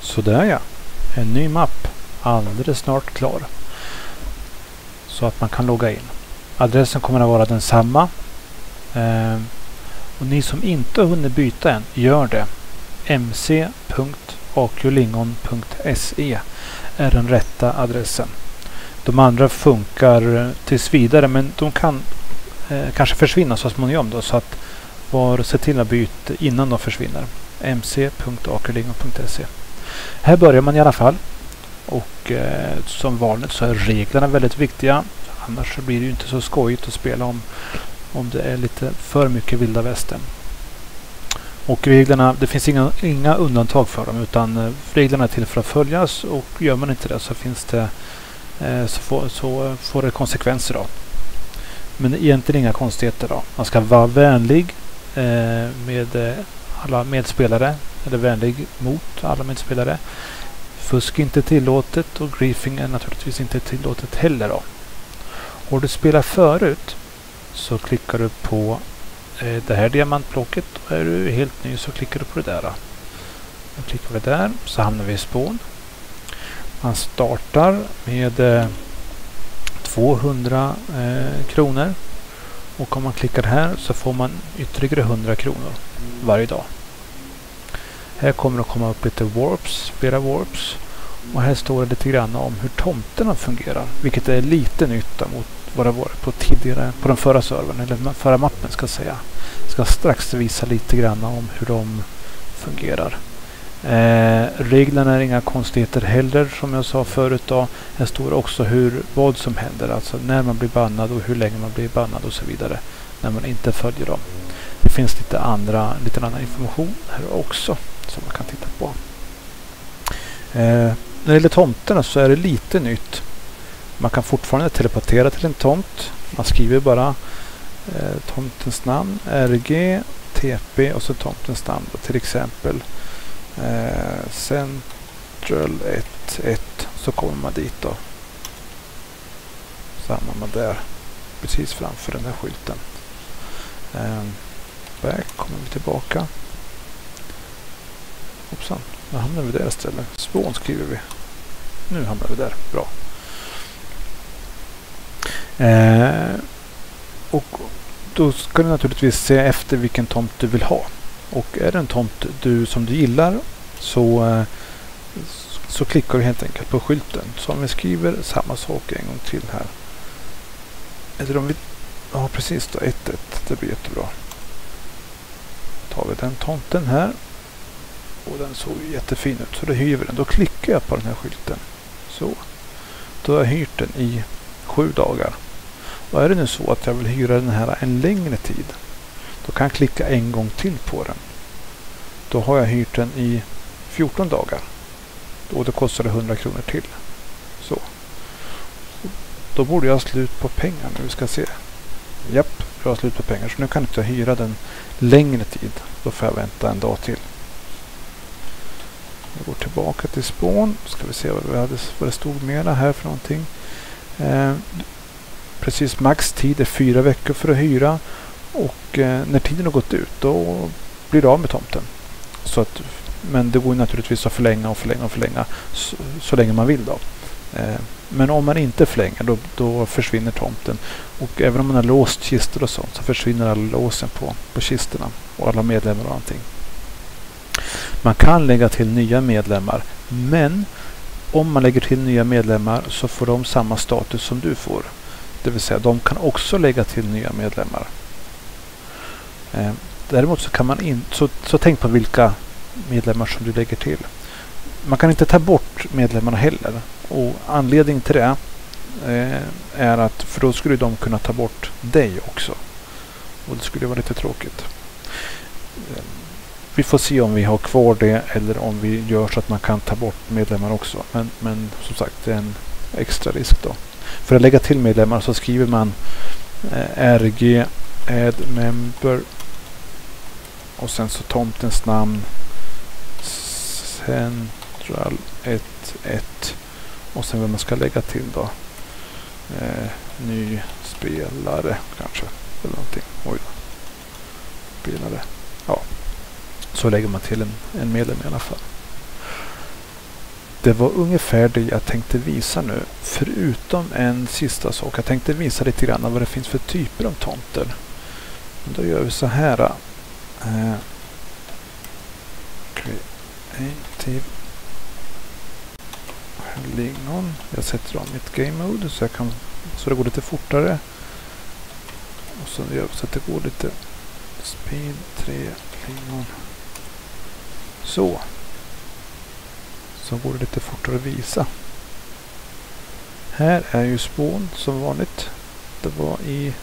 Sådär ja. En ny mapp. Alldeles snart klar. Så att man kan logga in. Adressen kommer att vara densamma. Eh, och ni som inte har hunnit byta än, gör det. mc.akulingon.se är den rätta adressen. De andra funkar eh, tills vidare men de kan eh, kanske försvinna så småningom. Då, så att var, se till att byta innan de försvinner. mc.akulingon.se här börjar man i alla fall. Och eh, som vanligt så är reglerna väldigt viktiga. Annars så blir det ju inte så skojigt att spela om, om det är lite för mycket vilda västern. Och reglerna, det finns inga, inga undantag för dem utan eh, reglerna är till för att följas och gör man inte det så finns det eh, så, får, så får det konsekvenser då. Men egentligen inga konstigheter då. Man ska vara vänlig eh, med eh, alla medspelare. Eller vänlig mot alla medspelare. Fusk är inte tillåtet och griefing är naturligtvis inte tillåtet heller då. Har du spelat förut så klickar du på eh, det här diamantblocket. Och är du helt ny så klickar du på det där. Då. Då klickar vi där så hamnar vi i spån. Man startar med eh, 200 eh, kronor. Och om man klickar här så får man ytterligare 100 kronor varje dag. Här kommer det komma upp lite warps, flera warps. Och här står det lite grann om hur tomterna fungerar. Vilket är lite nytt mot vad det varit på tidigare, på den förra servern, eller förra mappen ska jag säga. Jag ska strax visa lite grann om hur de fungerar. Eh, reglerna är inga konstigheter heller som jag sa förut. Då. Här står också hur, vad som händer, alltså när man blir bannad och hur länge man blir bannad och så vidare. När man inte följer dem. Det finns lite, andra, lite annan information här också som man kan titta på. Eh, när det gäller tomterna så är det lite nytt. Man kan fortfarande teleportera till en tomt. Man skriver bara eh, tomtens namn, RG, TP och så tomtens namn. Då, till exempel eh, Central 1.1 så kommer man dit då. Så hamnar man där precis framför den här skylten. Eh, back kommer vi tillbaka. Hoppsan, nu hamnar vi där istället. Spån skriver vi. Nu hamnar vi där. Bra. Eh, och då ska du naturligtvis se efter vilken tomt du vill ha. Och är det en tomt du, som du gillar så, eh, så klickar du helt enkelt på skylten. Så om vi skriver samma sak en gång till här. Eller om vi... Ja precis då, 1-1. Det blir jättebra. Då tar vi den tomten här. Och den såg jättefin ut så då hyr vi den. Då klickar jag på den här skylten. Så. Då har jag hyrt den i sju dagar. Och är det nu så att jag vill hyra den här en längre tid. Då kan jag klicka en gång till på den. Då har jag hyrt den i 14 dagar. Och då kostar det 100 kronor till. Så. Då borde jag ha slut på pengar nu. Vi ska se. Japp, jag har slut på pengar. Så nu kan inte jag hyra den längre tid. Då får jag vänta en dag till. Jag går tillbaka till spån. Ska vi se vad, vi hade, vad det stod mera här för någonting. Eh, precis max tid är fyra veckor för att hyra. Och eh, när tiden har gått ut då blir du av med tomten. Så att, men det går naturligtvis att förlänga och förlänga och förlänga så, så länge man vill. då. Eh, men om man inte förlänger då, då försvinner tomten. Och även om man har låst kistor och sånt så försvinner alla låsen på, på kistorna och alla medlemmar och allting. Man kan lägga till nya medlemmar men om man lägger till nya medlemmar så får de samma status som du får. Det vill säga de kan också lägga till nya medlemmar. Eh, däremot så kan man inte, så, så tänk på vilka medlemmar som du lägger till. Man kan inte ta bort medlemmarna heller. Och anledningen till det eh, är att för då skulle de kunna ta bort dig också. Och det skulle vara lite tråkigt. Vi får se om vi har kvar det eller om vi gör så att man kan ta bort medlemmar också. Men, men som sagt, det är en extra risk då. För att lägga till medlemmar så skriver man eh, RG add member och sen så tomtens namn central 11. och sen vad man ska lägga till då. Eh, ny spelare kanske eller någonting. Oj då. Spelare. Så lägger man till en, en medlem i alla fall. det var ungefär det jag tänkte visa nu. Förutom en sista sak. Jag tänkte visa lite grann vad det finns för typer av tomter. Då gör vi så här. Uh, creative lingon. Jag sätter om mitt game mode så, jag kan, så det går lite fortare. Och så gör vi så att det går lite speed 3 lingon. Så. Så går det lite fortare att visa. Här är ju spån som vanligt. Det var i...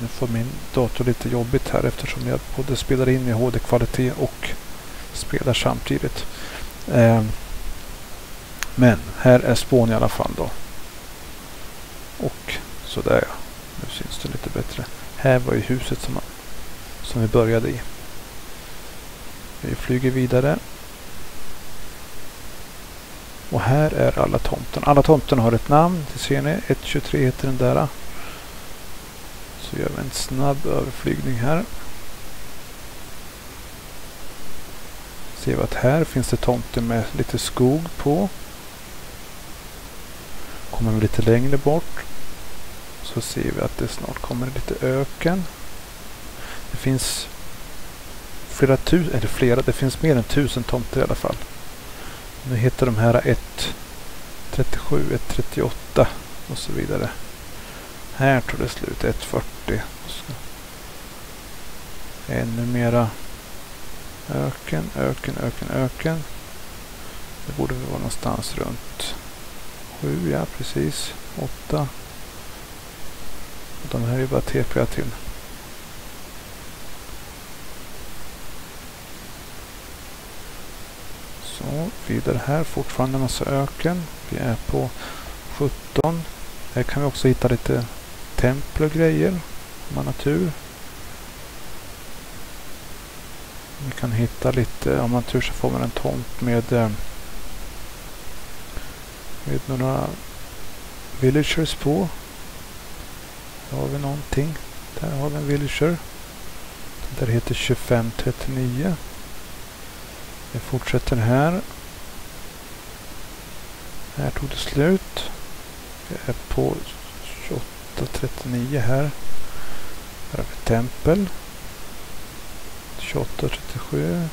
Nu får min dator lite jobbigt här eftersom jag både spelar in i HD-kvalitet och spelar samtidigt. Ehm, men här är spån i alla fall då. Och sådär ja. Nu syns det lite bättre. Här var ju huset som, som vi började i. Vi flyger vidare. Och här är alla tomterna. Alla tomterna har ett namn. Det ser ni. 123 heter den där. Så gör vi en snabb överflygning här. Ser vi att här finns det tomter med lite skog på. Kommer vi lite längre bort så ser vi att det snart kommer lite öken. Det finns flera tusen, eller flera, det finns mer än tusen tomter i alla fall. Nu heter de här 1.37, 1.38 och så vidare. Här tar det slut 1.40. Ännu mera öken, öken, öken, öken. Det borde väl vara någonstans runt 7, ja precis. 8. De här är bara TPA till. Vidare här. Fortfarande en massa öken. Vi är på 17. Här kan vi också hitta lite tempel och grejer. Om man har tur. Vi kan hitta lite, om man har tur så får man en tomt med, eh, med några villagers på. Där har vi någonting. Där har vi en villager. Den där heter 2539. Vi fortsätter här. Här tog det slut. Vi är på 2839 här. Här har vi tempel. 2837.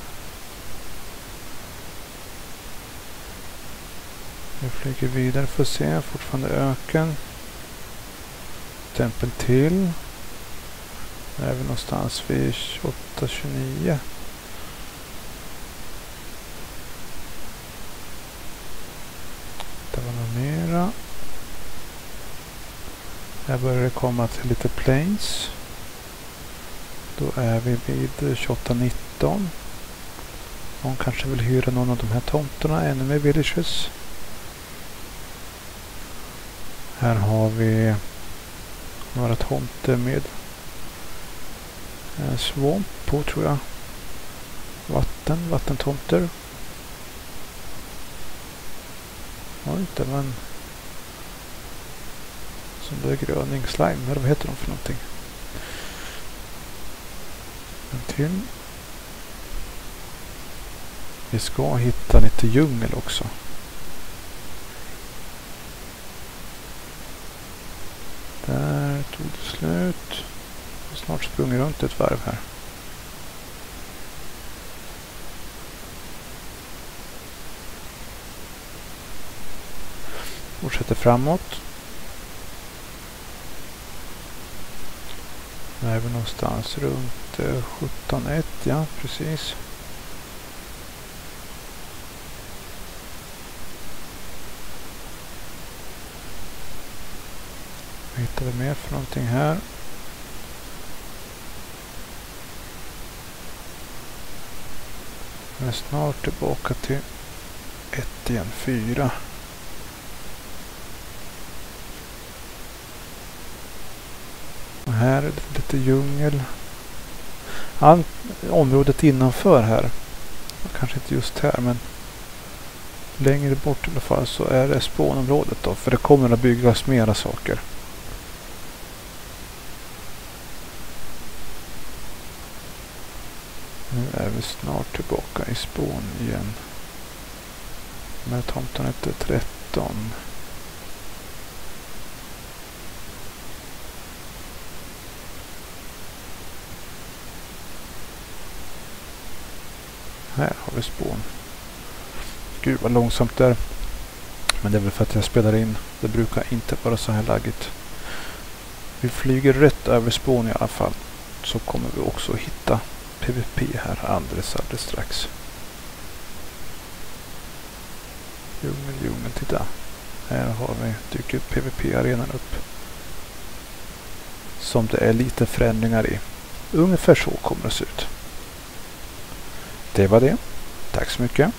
Vi flyger vidare för att se. Fortfarande öken. Tempel till. Där är vi någonstans vid 2829. Här börjar det komma till lite planes. Då är vi vid 2819. Någon kanske vill hyra någon av de här tomterna, ännu mer villages. Här har vi några tomter med svamp på tror jag. Vatten, vattentomter. Oj, det var en som det är gröningslime, eller vad heter de för någonting? En till. Vi ska hitta lite djungel också. Där tog det slut. Jag snart sprungit runt ett varv här. Fortsätter framåt. Nu är vi någonstans runt eh, 17.1, ja precis. Vad hittar vi mer för någonting här? Jag är snart tillbaka till 1 igen, 4. Här är lite djungel. Allt området innanför här, kanske inte just här men längre bort i alla fall så är det spånområdet då. För det kommer att byggas mera saker. Nu är vi snart tillbaka i spån igen. De här tomtarna efter 13. Här har vi spån. Gud vad långsamt där. Men det är väl för att jag spelar in. Det brukar inte vara så här laggigt. Vi flyger rätt över spån i alla fall. Så kommer vi också hitta PVP här alldeles, alldeles strax. Djungel, djungel, titta. Här har vi, dyker PVP-arenan upp. Som det är lite förändringar i. Ungefär så kommer det se ut. Det var det. Tack så mycket.